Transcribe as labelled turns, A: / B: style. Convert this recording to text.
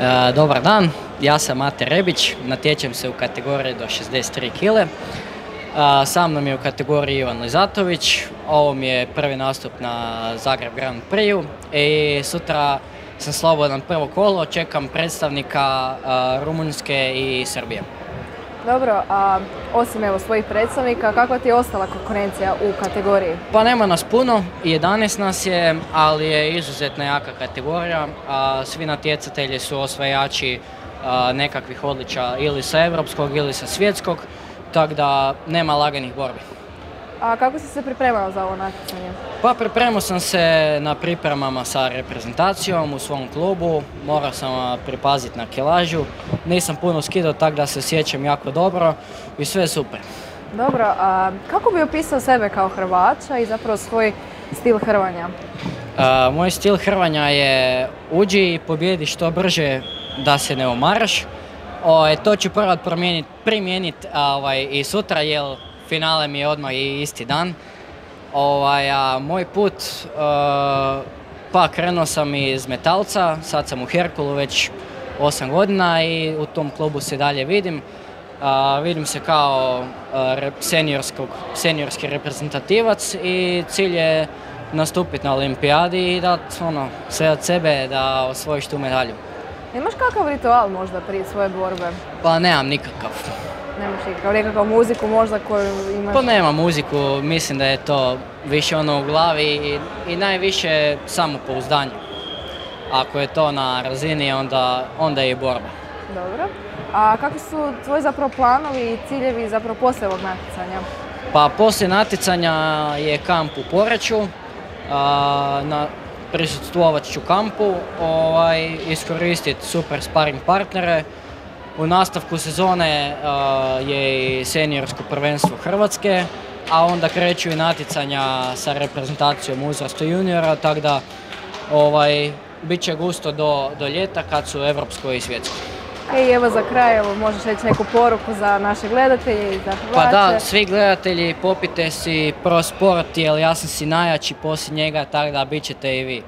A: E, dobar dan, ja sam Mate Rebić, natječem se u kategoriji do 63 kg. E, sa mnom je u kategoriji Ivan Lizatović, ovo mi je prvi nastup na Zagreb Grand Prix i sutra sam slobodan prvo kolo, čekam predstavnika e, Rumunjske i Srbije.
B: Dobro, a osim evo svojih predstavnika, kakva ti je ostala konkurencija u kategoriji?
A: Pa nema nas puno, 11 nas je, ali je izuzetno jaka kategorija. A, svi natjecatelji su osvajači nekakvih odličja ili sa evropskog ili sa svjetskog, tako da nema laganih borbi.
B: A kako si se pripremao za ovo natjecanje?
A: Pa pripremao sam se na pripremama sa reprezentacijom u svom klubu, morao sam pripaziti na kilažu, nisam puno skidao tako da se sjećam jako dobro i sve je super.
B: Dobro, a kako bi opisao sebe kao Hrvača i zapravo svoj stil hrvanja?
A: moj stil hrvanja je uđi i pobjedi što brže da se ne omaraš. to ću prvo primijeniti ovaj, i sutra jer finale mi je odmah i isti dan. Ovaj, a moj put, uh, pa krenuo sam iz Metalca, sad sam u Herkulu već 8 godina i u tom klubu se dalje vidim. vidim se kao uh, seniorski reprezentativac i cilj je nastupiti na olimpijadi i dati ono, sve od sebe da osvojiš tu medalju.
B: Imaš kakav ritual možda prije svoje borbe?
A: Pa nemam nikakav.
B: Nemaš kao nekakvu muziku možda koju imaš?
A: Pa nema muziku, mislim da je to više ono u glavi i, i najviše samopouzdanje. Ako je to na razini, onda, onda je i borba.
B: Dobro. A kakvi su tvoji zapravo planovi i ciljevi zapravo poslije ovog natjecanja?
A: Pa poslije natjecanja je kamp u Poreću, na prisutstvovat ću kampu, ovaj, iskoristiti super sparing partnere, u nastavku sezone uh, je i seniorsko prvenstvo Hrvatske, a onda kreću i natjecanja sa reprezentacijom uzrasta juniora, tako da ovaj, bit će gusto do, do ljeta kad su evropsko i svjetsko.
B: I evo za kraj, evo, možeš reći neku poruku za naše gledatelje i za
A: Hrvače? Pa da, svi gledatelji popite si Pro Sport, jer ja sam si najjači poslije njega, tako da bit ćete i vi.